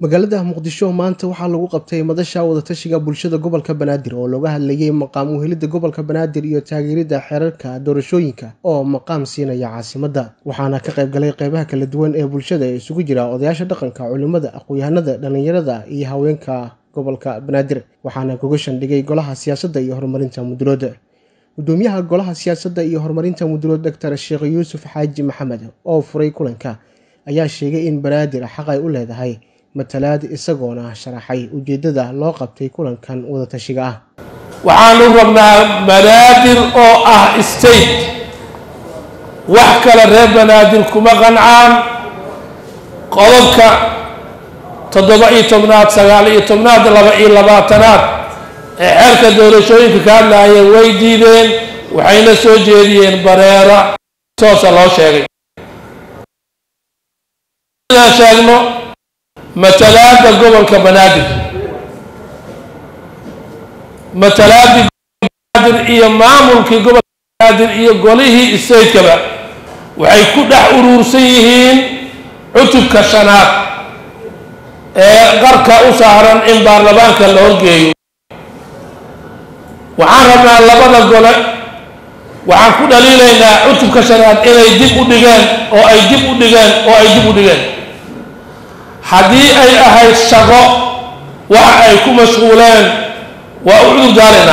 magaalada muqdisho maanta waxaa lagu qabtay madasha wadatashiga bulshada gobolka banaadir oo looga hadlayay maqaam uhelidda gobolka banaadir iyo taageeridda xeerarka doorashooyinka oo maqaam siinaya caasimadda waxaana ka qayb galay qeybaha kala duwan ee bulshada ee isugu jira odayaasha dhaqanka culimmada aqoon-yahanada dhallinyarada iyo haweenka gobolka banaadir. Waxaana goga shandhigay golaha siyaasadda iyo horumarinta mudulooda gudoomiyaha golaha siyaasadda iyo horumarinta mudulood doctor sheekh yuusuf xaaji maxamed oo furay kulanka ayaa sheegay in banaadir xaq ay u leedahay matalaad isagoona sharaxay. Ujeeddada loo qabtay kulankan wadatashiga ah. Waxaanu rabnaa banaadir oo ah state wax kale reer banaadir kuma qancaan. Qodobka toddoba iyo tobnaad sagaal iyo tobnaad laba iyo labaatanaad ee xeerka doorashooyinka ka hadlaaya way diideen waxayna soo jeediyeen bareera toosa loo sheegay. Sheegno matalaada gobolka banaadir. Matalaadii banaadir iyo maamulkii gobolka banaadir iyo golihii stateskaba waxay ku dhex uruursan yihiin cutubka shanaad ee qarka u saaran in baarlamaanka la horgeeyo. Waxaan rabnaa labada gole waxaan ku dhaliilaynaa cutubka shanaad inay dib u dhigeen oo ay dib u dhigeen oo ay dib u dhigeen haddii ay ahayd shaqo waxa ay ku mashquuleen waa u cudur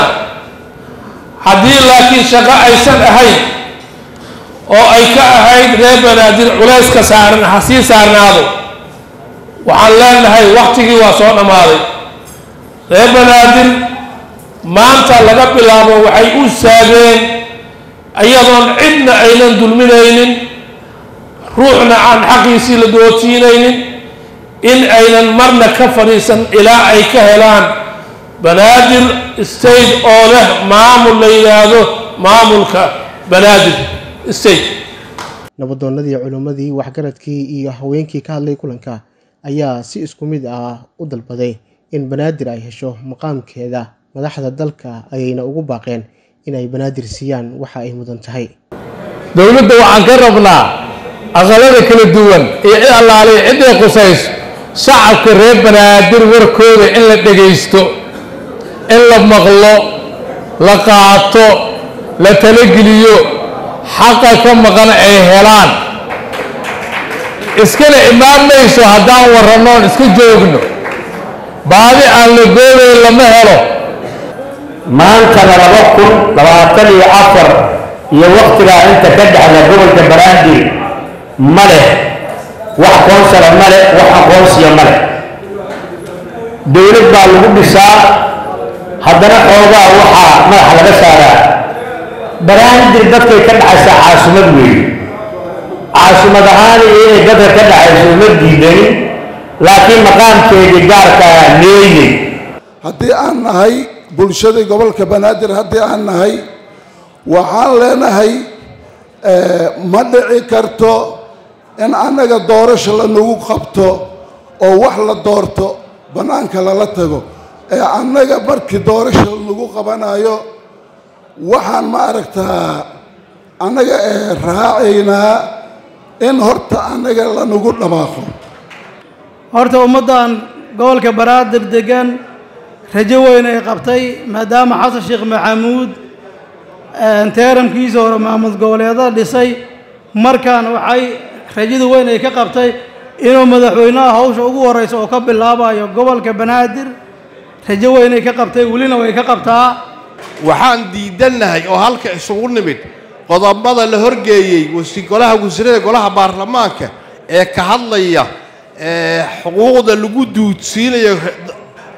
haddii laakiin shaqo aysan ahayn oo ay ka ahayd reer banaadir culayska saaran ha sii saarnaado waxaan leenahay wakhtigii waa soo dhammaaday. Reer banaadir maanta laga bilaabo waxay u saageen iyadoon cidna aynan dulminaynin ruuxna aan xaqiisii la doodsiinaynin in aynan marna ka fadhiisan ilaa ay ka helaan. Banaadir state oo leh maamul la yidhaahdo maamulka banaadir state nabadoonnadii culimmadii waxgaradkii iyo haweenkii ka hadlay kulanka ayaa si isku mid ah u dalbaday in banaadir ay hesho maqaamkeeda. Madaxda dalka ayayna ugu baaqeen inay banaadir siiyaan waxa ay mudan tahay. Dowladda waxaan ka rabnaa aqalada kala duwan iyo cid allaaliya cidday qusayso shacabka reer banaadir warkooda in la dhegaysto in la maqlo la qaato la talageliyo xaqa ka maqan ay helaan. Iskana imaan mayso haddaan warrannoon iska joogno. Baadi aan la goodayn lama helo. Maantana laba kun labaatan iyo afar iyo wakhtigaa inta ka dhexda gobolka banaadir ma leh wax koonsala ma leh wax aqoonsiya ma leh dowlad baa lagu dhisaa haddana xoogaa waxaa madaxa laga saaraa. Banaadir dadkay ka dhacaysaa caasimad weeye caasimad ahaan iyo inay dadka ka dhacayso uma diidanin laakiin maqaamkeedii gaarkaa leeyey haddii aan nahay bulshadii gobolka banaadir haddii aan nahay waxaan leenahay ma dhici karto in annaga doorasho lanagu qabto oo wax la doorto bannaanka lala tago ee annaga markii doorasho lanagu qabanayo waxaan ma aragtaa annaga ee raacaynaa in horta annaga lanagu dhawaaqo. Horta ummaddan gobolka banaadir degan rajo weyn ay qabtay maadaama xasan sheekh maxamuud teeramkiisa hore maamud goboleedada dhisay markaan waxay rajada weyn ay ka qabtay inuu madaxweynaha hawsha ugu horeysa oo ka bilaabayo gobolka banaadir rajo weyn ay ka qabtay welina way ka qabtaa. Waxaan diidannahay oo halka isugu nimid qodobada la horgeeyey golaha wasiirada golaha baarlamaanka ee ka hadlaya xuquuqda lagu duudsiinayo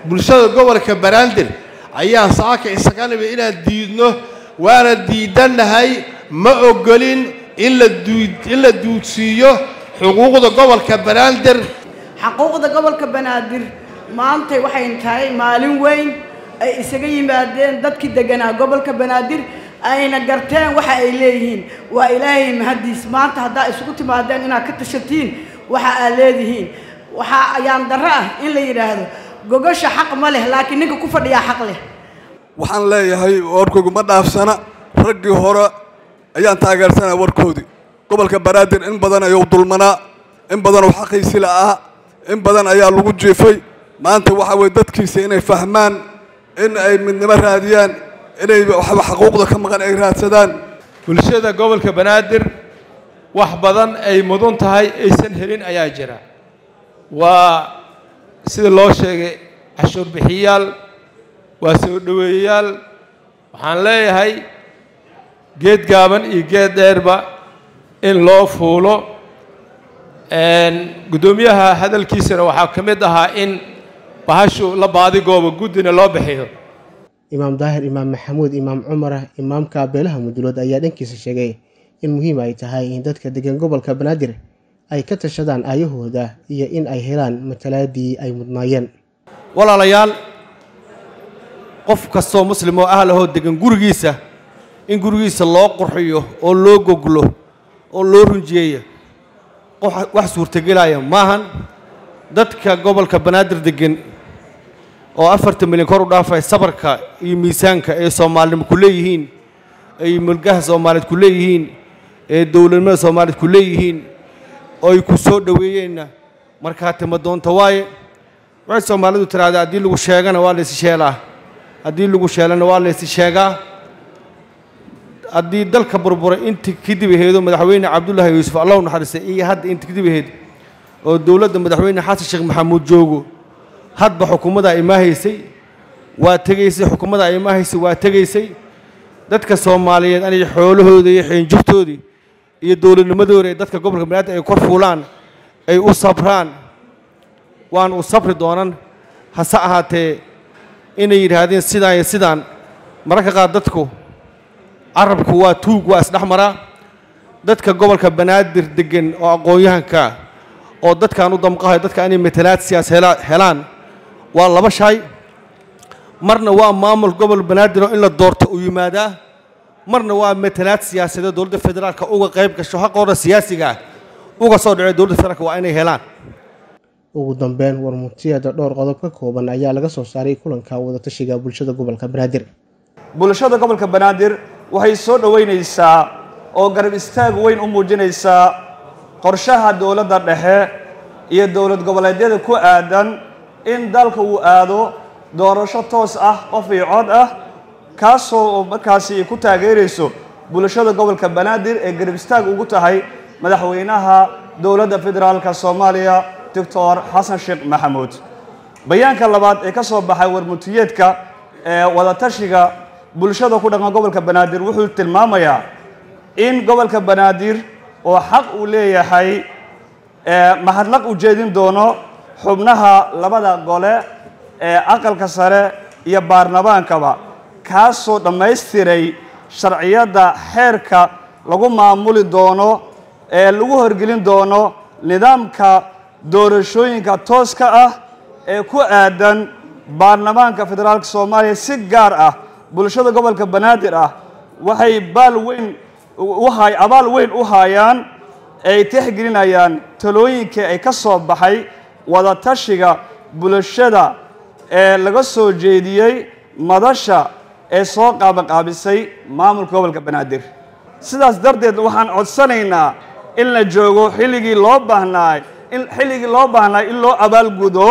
bulshada gobolka banaadir ayaan saaka isaga nimid inaan diidno waana diidannahay ma ogolin in la duud in la duudsiiyo xuquuqda gobolka banaadir. Xuquuqda gobolka banaadir maantay waxay tahay maalin weyn ay isaga yimaadeen dadkii deganaa gobolka banaadir ayna garteen waxa ay leeyihiin. Waa ilaahay mahadiis maanta haddaa isugu timaadeen inaad ka tashatiin waxa aad leedihiin. Waxaa ayaan darro ah in la yidhaahdo gogasha xaq ma leh laakiin ninka ku fadhiyaa xaq leh. Waxaan leeyahay warkoogu ma dhaafsana raggii hore ayaan taageersanaya warkoodii. Gobolka banaadir in badan ayuu dulmanaa in badanuu xaqiisi la'aa in badan ayaa lagu jiifay maanta waxa weye dadkiisa inay fahmaan in ay midnimo raadiyaan inay waxba xaquuqda ka maqan ay raadsadaan. Bulshada gobolka banaadir wax badan ay mudan tahay aysan helin ayaa jira. Waa sida loo sheegay cashuur bixiyaal waa soo dhoweeyayaal waxaan leeyahay geed gaaban iyo geed dheerba in loo fuulo. Guddoomiyaha hadalkiisana waxaa ka mid ahaa in bahashu la baadigooba guddina loo bixiyo. Imaam daahir imaam maxamuud imaam cumar imaamka beelaha mudulood ayaa dhankiisa sheegay in muhiim ay tahay in dadka degan gobolka banaadir ay ka tashadaan aayahooda iyo in ay helaan matalaadii ay mudnaayeen. Walaalayaal qof kastoo muslim oo ahlahoo degan gurigiisa in gurigiisa loo qurxiyo oo loo goglo oo loo runjiyeeyo wax suurtagelaya maahan dadka gobolka banaadir degan oo afartan milyan kor u dhaafay sabarka iyo miisaanka ee soomaalinimo ku leeyihiin ay mulgaha soomaaliyeed ku leeyihiin ee dowladnimada soomaaliyeed ku leeyihiin oo ay ku soo dhoweeyeenna markaati ma doonta waaye. Waxay soomaalidu tidhaahdaa haddii lagu sheegana waa laysi sheelaa. Haddii lagu sheelana waa laysi sheegaa haddii dalka burburay intii kadib aheedo madaxweyne cabdullaahi yuusuf allahu naxariistay iyo hadda intii kadib aheed oo dowladda madaxweyne xasan sheekh maxamuud joogo hadba xukuumadda imaahaysay waa tegaysay xukuumadda imaahaysay waa tegaysay. Dadka soomaaliyeed anay xoolahooda iyo xeenjurtoodii iyo dowladnimadooda ee dadka gobolka banaadir ay kor fuulaan ay u sabraan waan u sabri doonan. Hase ahaatee inay yidhaahdeen sidaan iyo sidaan. Mararka qaar dadku carabku waa tuug waa isdhex maraa dadka gobolka banaadir degan oo aqoon-yahanka oo dadkaan u damqahayo dadka inay matalaad siyaas helaan waa laba shay. Marna waa maamul gobol banaadir oo in la doorto uu yimaadaa. Marna waa matalaad siyaasadeed dowladda federaalka uga qayb gasho xaqooda siyaasiga ah uga soo dhacay dowladda federaalka waa inay helaan. Ugu dambeyn warmurtiyeeda dhowr qodob ka kooban ayaa laga soo saaray kulanka wadatashiga bulshada gobolka banaadir. Bulshada gobolka banaadir waxay soo dhoweynaysaa oo garab istaag weyn u muujinaysaa qorshaha dowladda dhexe iyo dowlad goboleedyada ku aadan in dalka uu aado doorasho toos ah qof iyo cod ah kaasoo markaasi ku taageerayso bulshada gobolka banaadir ee garab istaag ugu tahay madaxweynaha dowladda federaalka soomaaliya doctor xasan sheekh maxamuud. Bayaanka labaad ee ka soo baxay warmutiyeedka ee wadatashiga bulshada ku dhaqan gobolka banaadir wuxuu tilmaamayaa in gobolka banaadir oo xaq uu leeyahay mahadnaq u jeedin doono xubnaha labada gole ee aqalka sare iyo baarlamaankaba kaasoo dhammaystiray sharciyadda xeerka lagu maamuli doono ee lagu horgelin doono nidaamka doorashooyinka tooska ah ee ku aadan baarlamaanka federaalka soomaaliya si gaar ah bulshada gobolka banaadir ah waxay baal weyn uhay abaal weyn u haayaan ay tixgelinayaan talooyinkii ay ka soo baxay wadatashiga bulshada ee laga soo jeediyey madasha ee soo qaabaqaabisay maamulka gobolka banaadir. Sidaas darteed waxaan codsanaynaa in la joogo xilligii loo baahnaay in xilligii loo baahnaa in loo abaalgudo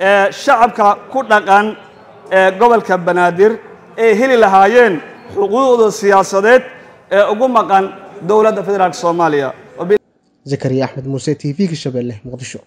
ee shacabka ku dhaqan ee gobolka banaadir ay heli lahaayeen xuquuqda siyaasadeed ee ugu maqan dowladda federaalka soomaaliya. Zakariya axmed muuse t v-ga shabeelle muqdisho